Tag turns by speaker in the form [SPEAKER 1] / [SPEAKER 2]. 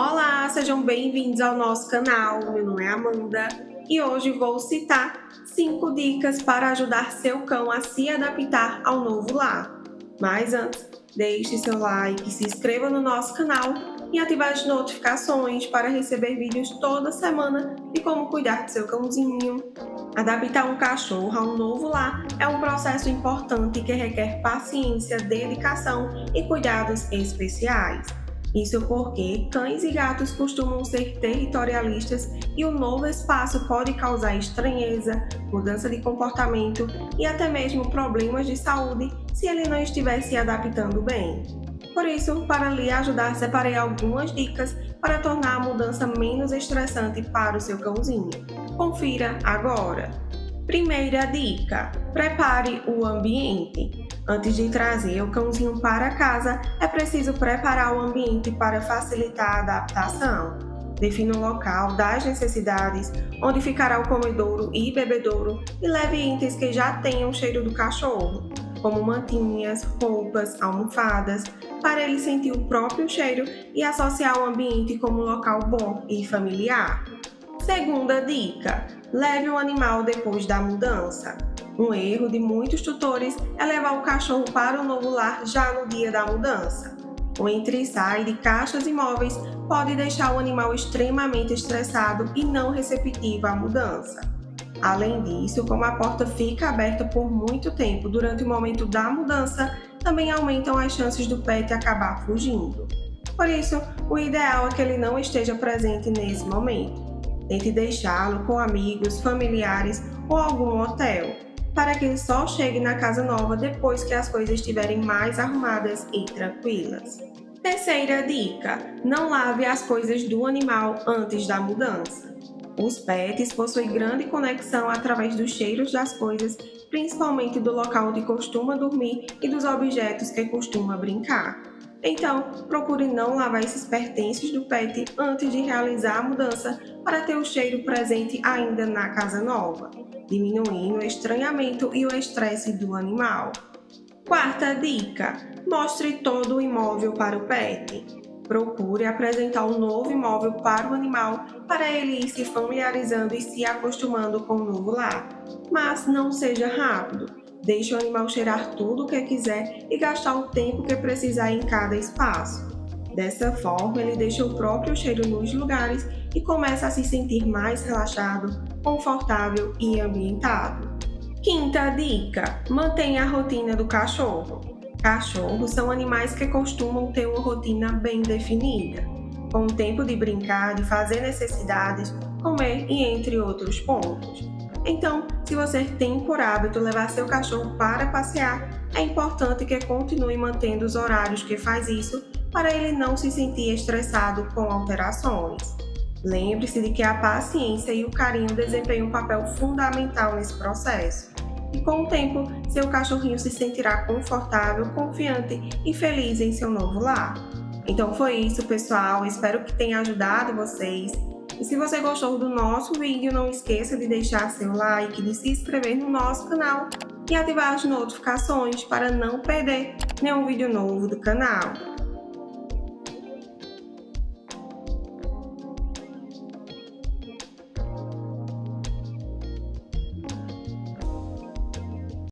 [SPEAKER 1] Olá, sejam bem-vindos ao nosso canal. Meu nome é Amanda e hoje vou citar 5 dicas para ajudar seu cão a se adaptar ao novo lar. Mas antes, deixe seu like, se inscreva no nosso canal e ative as notificações para receber vídeos toda semana de como cuidar do seu cãozinho. Adaptar um cachorro a um novo lar é um processo importante que requer paciência, dedicação e cuidados especiais. Isso porque cães e gatos costumam ser territorialistas e o novo espaço pode causar estranheza, mudança de comportamento e até mesmo problemas de saúde se ele não estiver se adaptando bem. Por isso, para lhe ajudar, separei algumas dicas para tornar a mudança menos estressante para o seu cãozinho. Confira agora! Primeira dica: prepare o ambiente. Antes de trazer o cãozinho para casa, é preciso preparar o ambiente para facilitar a adaptação. Defina o local das necessidades, onde ficará o comedouro e bebedouro e leve itens que já tenham o cheiro do cachorro, como mantinhas, roupas, almofadas, para ele sentir o próprio cheiro e associar o ambiente como um local bom e familiar. Segunda dica: leve o animal depois da mudança. Um erro de muitos tutores é levar o cachorro para o novo lar já no dia da mudança. O entre e sai de caixas imóveis pode deixar o animal extremamente estressado e não receptivo à mudança. Além disso, como a porta fica aberta por muito tempo durante o momento da mudança, também aumentam as chances do pet acabar fugindo. Por isso, o ideal é que ele não esteja presente nesse momento. Tente deixá-lo com amigos, familiares ou algum hotel para que ele só chegue na casa nova depois que as coisas estiverem mais arrumadas e tranquilas. Terceira dica: não lave as coisas do animal antes da mudança. Os pets possuem grande conexão através dos cheiros das coisas, principalmente do local onde costuma dormir e dos objetos que costuma brincar. Então, procure não lavar esses pertences do pet antes de realizar a mudança para ter o cheiro presente ainda na casa nova diminuindo o estranhamento e o estresse do animal. Quarta dica: mostre todo o imóvel para o pet. Procure apresentar o um novo imóvel para o animal para ele ir se familiarizando e se acostumando com o novo lar. Mas não seja rápido. Deixe o animal cheirar tudo o que quiser e gastar o tempo que precisar em cada espaço. Dessa forma, ele deixa o próprio cheiro nos lugares e começa a se sentir mais relaxado, confortável e ambientado. Quinta dica: mantenha a rotina do cachorro. Cachorros são animais que costumam ter uma rotina bem definida, com o tempo de brincar, de fazer necessidades, comer e entre outros pontos. Então, se você tem por hábito levar seu cachorro para passear, é importante que continue mantendo os horários que faz isso para ele não se sentir estressado com alterações. Lembre-se de que a paciência e o carinho desempenham um papel fundamental nesse processo. E com o tempo, seu cachorrinho se sentirá confortável, confiante e feliz em seu novo lar. Então foi isso, pessoal. Espero que tenha ajudado vocês. E se você gostou do nosso vídeo, não esqueça de deixar seu like, de se inscrever no nosso canal e ativar as notificações para não perder nenhum vídeo novo do canal.